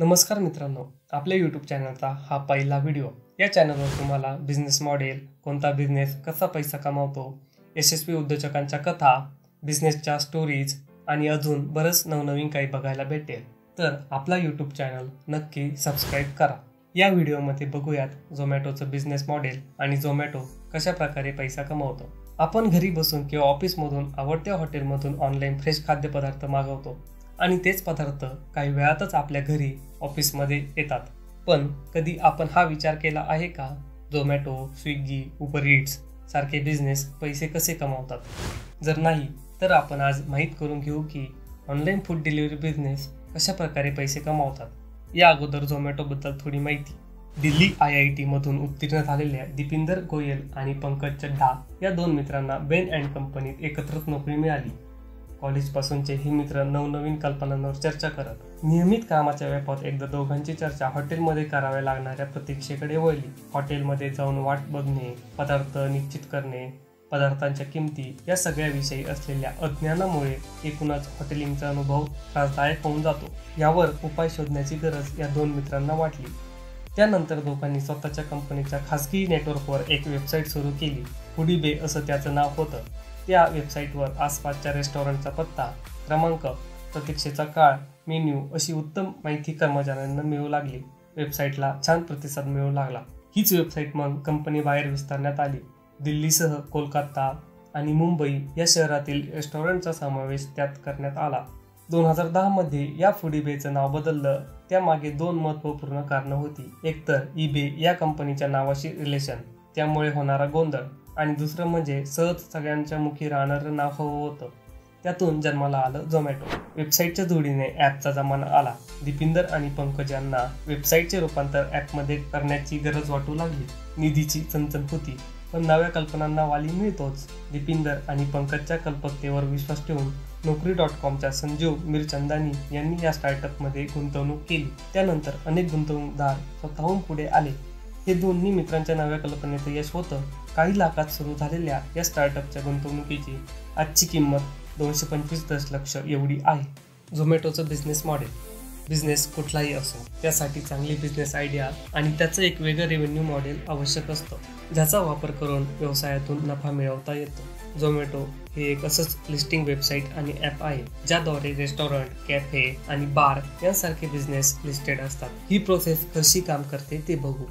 नमस्कार मित्रांनो आपल्या यूट्यूब चॅनलचा हा पहिला व्हिडिओ या चॅनलवर तुम्हाला बिझनेस मॉडेल कोणता बिझनेस कसा पैसा कमावतो यशस्वी उद्योजकांच्या कथा बिझनेसच्या स्टोरीज आणि अजून बरंच नवनवीन काही बघायला भेटेल. तर आपला यूट्यूब चॅनल नक्की सबस्क्राईब करा. या व्हिडिओमध्ये बघूयात झोमॅटोचं बिझनेस मॉडेल आणि झोमॅटो कशा प्रकारे पैसा कमावतो. आपण घरी बसून किंवा ऑफिसमधून आवडत्या हॉटेलमधून ऑनलाईन फ्रेश खाद्यपदार्थ मागवतो. आणि तेच पदार्थ काही वेळातच आपल्या घरी ऑफिसमध्ये येतात. पण कधी आपण हा विचार केला आहे का? झोमॅटो स्विगी उबर इट्स सारखे बिझनेस पैसे कसे कमावतात? जर नाही तर आपण आज माहीत करून घेऊ की ऑनलाईन फूड डिलिव्हरी बिझनेस कशा प्रकारे पैसे कमावतात. या अगोदर झोमॅटोबद्दल थोडी माहिती. दिल्ली आय आय टीमधून उत्तीर्ण झालेल्या दिपिंदर गोयल आणि पंकज चड्ढा या दोन मित्रांना बेन अँड कंपनीत एकत्रच नोकरी मिळाली. कॉलेजपासूनचे हे मित्र नवनवीन कल्पनांवर चर्चा करत नियमित कामाच्या व्यापात एकदा दोघांची चर्चा हॉटेलमध्ये कराव्या लागणाऱ्या प्रतीक्षेकडे वळली. हॉटेलमध्ये जाऊन वाट बघणे पदार्थ निश्चित करणे पदार्थांच्या किमती या सगळ्याविषयी असलेल्या अज्ञानामुळे एकूणच हॉटेलिंगचा अनुभव त्रासदायक होऊन जातो. यावर उपाय शोधण्याची गरज या दोन मित्रांना वाटली. त्यानंतर दोघांनी स्वतःच्या कंपनीच्या खासगी नेटवर्कवर एक वेबसाईट सुरू केली. हुडीबे असं त्याचं नाव होतं. त्या वेबसाईटवर आसपासच्या रेस्टॉरंटचा पत्ता क्रमांक प्रतीक्षेचा काळ मेन्यू अशी उत्तम माहिती कर्मचाऱ्यांना मिळू लागली. वेबसाईटला छान प्रतिसाद मिळू लागला. हीच वेबसाईट मग कंपनी बाहेर विस्तारण्यात आली. दिल्लीसह कोलकाता आणि मुंबई या शहरातील रेस्टॉरंटचा समावेश त्यात करण्यात आला. दोन हजार दहामध्ये या फुडीबेचं नाव बदललं. त्यामागे दोन महत्त्वपूर्ण कारणं होती. एकतर ईबे या कंपनीच्या नावाशी रिलेशन त्यामुळे होणारा गोंधळ. आणि दुसरं म्हणजे सहज सगळ्यांच्या मुखी राहणारं नाव हवं होतं. त्यातून जन्माला आलं झोमॅटो वेबसाईटच्या जोडीने ॲपचा जमाना आला. दीपिंदर आणि पंकज यांना वेबसाईटचे रूपांतर ॲपमध्ये करण्याची गरज वाटू लागली. निधीची चणचण होती पण नव्या कल्पनांना वाली मिळतोच. दीपिंदर आणि पंकजच्या कल्पकतेवर विश्वास ठेवून नोकरी डॉट कॉमच्या संजीव मिरचंदानी यांनी या स्टार्टअपमध्ये गुंतवणूक केली. त्यानंतर अनेक गुंतवणूकदार स्वतःहून पुढे आले. हे दोन्ही मित्रांच्या नव्या कल्पनेचं यश होतं. काही लाखात सुरू झालेल्या या स्टार्टअपच्या गुंतवणुकीची आजची किंमत दोनशे पंचवीस दशलक्ष एवढी आहे. झोमॅटोचं बिझनेस मॉडेल बिझनेस कुठलाही असो त्यासाठी चांगली बिझनेस आयडिया आणि त्याचं एक वेगळं रेव्हेन्यू मॉडेल आवश्यक असतं ज्याचा वापर करून व्यवसायातून नफा मिळवता येतो. झोमॅटो हे एक असंच लिस्टिंग वेबसाईट आणि ॲप आहे ज्याद्वारे रेस्टॉरंट कॅफे आणि बार यांसारखे बिझनेस लिस्टेड असतात. ही प्रोसेस कशी काम करते ते बघू.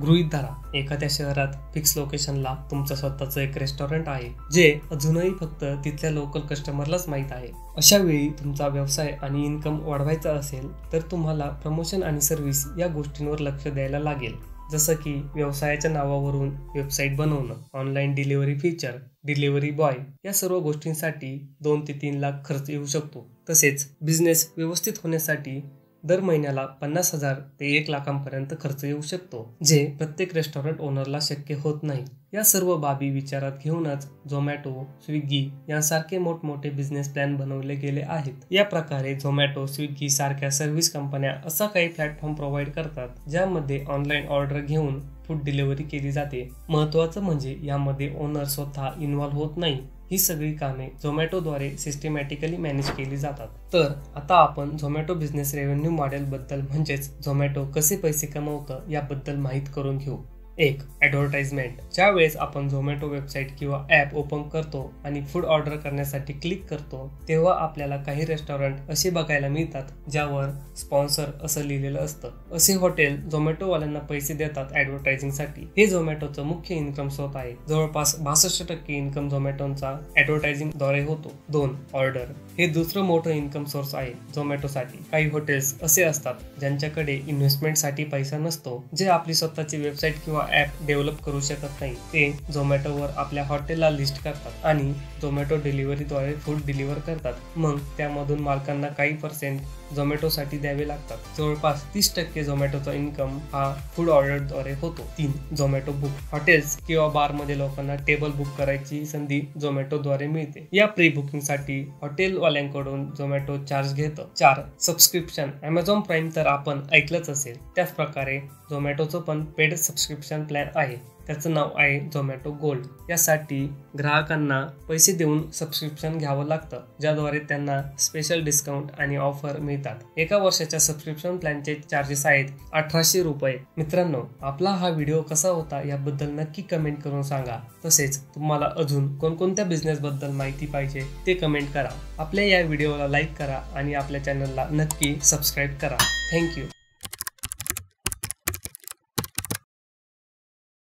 गृहित धरा. एखाद्या शहरात फिक्स लोकेशनला तुमचं स्वतःचं एक रेस्टॉरंट आहे जे अजूनही फक्त तिथल्या लोकल कस्टमरलाच माहीत आहे. अशा वेळी तुमचा व्यवसाय आणि इन्कम वाढवायचा असेल तर तुम्हाला प्रमोशन आणि सर्व्हिस या गोष्टींवर लक्ष द्यायला लागेल. जसं की व्यवसायाच्या नावावरून वेबसाईट बनवणं online delivery feature delivery boy या सर्व गोष्टींसाठी दोन ते तीन लाख खर्च येऊ शकतो. तसेच बिझनेस व्यवस्थित होण्यासाठी दर महिन्याला पन्नास हजार ते एक लाखांपर्यंत खर्च येऊ शकतो जे प्रत्येक रेस्टॉरंट ओनरला शक्य होत नाही. या सर्व बाबी विचारात घेऊनच झोमॅटो स्विगी यांसारखे मोठमोठे बिझनेस प्लॅन बनवले गेले आहेत. या प्रकारे झोमॅटो स्विगी सारख्या सर्व्हिस कंपन्या असा काही प्लॅटफॉर्म प्रोव्हाइड करतात ज्यामध्ये ऑनलाईन ऑर्डर घेऊन फूड डिलिव्हरी केली जाते. महत्वाचं म्हणजे यामध्ये ओनर स्वतः इन्व्हॉल्व्ह होत नाही. ही सगळी कामे झोमॅटोद्वारे सिस्टमॅटिकली मॅनेज केली जातात. तर आता आपण झोमॅटो बिझनेस रेव्हेन्यू मॉडेलबद्दल म्हणजेच झोमॅटो कसे पैसे कमवतं याबद्दल माहीत करून घेऊ. एक ॲडव्हर्टाइजमेंट ज्या वेळेस आपण झोमॅटो वेबसाईट किंवा ॲप ओपन करतो आणि फूड ऑर्डर करण्यासाठी क्लिक करतो तेव्हा आपल्याला काही रेस्टॉरंट असे बघायला मिळतात ज्यावर स्पॉन्सर असं लिहिलेलं असतं. असे हॉटेल झोमॅटोवाल्यांना पैसे देतात ॲडव्हर्टायझिंगसाठी हे झोमॅटोचं मुख्य इन्कम स्रोत आहे. जवळपास बासष्ट टक्के इन्कम झोमॅटोचा ॲडव्हर्टायझिंगद्वारे होतो. दोन ऑर्डर हे दुसरं मोठं इन्कम सोर्स आहे झोमॅटोसाठी काही हॉटेल्स असे असतात ज्यांच्याकडे इन्व्हेस्टमेंटसाठी पैसा नसतो जे आपली स्वतःची वेबसाईट किंवा ॲप डेव्हलप करू शकत नाही. ते झोमॅटोवर आपल्या हॉटेलला लिस्ट करतात आणि झोमॅटो डिलिव्हरीद्वारे फूड डिलिव्हर करतात. मग त्यामधून मालकांना काही पर्सेंट झोमॅटोसाठी द्यावे लागतात. जवळपास तीस टक्के झोमॅटोचा इन्कम हा फूड ऑर्डरद्वारे होतो. तीन झोमॅटो बुक हॉटेल्स किंवा बारमध्ये लोकांना टेबल बुक करायची संधी झोमॅटोद्वारे मिळते. या प्री बुकिंगसाठी हॉटेलवाल्यांकडून झोमॅटो चार्ज घेतं. चार सबस्क्रिप्शन अमेझॉन प्राईम तर आपण ऐकलंच असेल. त्याच प्रकारे झोमॅटोचं पण पेड सबस्क्रिप्शन सबस्क्रिप्शन प्लॅन आहे. त्याचं नाव आहे झोमॅटो गोल्ड यासाठी ग्राहकांना पैसे देऊन सबस्क्रिप्शन घ्यावं लागतं ज्याद्वारे त्यांना स्पेशल डिस्काउंट आणि ऑफर मिळतात. एका वर्षाच्या सबस्क्रिप्शन प्लॅनचे चार्जेस आहेत अठराशे रुपये. मित्रांनो आपला हा व्हिडिओ कसा होता याबद्दल नक्की कमेंट करून सांगा. तसेच तुम्हाला अजून कोणकोणत्या बिझनेस बद्दल माहिती पाहिजे ते कमेंट करा. आपल्या या व्हिडिओला लाईक करा आणि आपल्या चॅनलला नक्की सबस्क्राईब करा. थँक्यू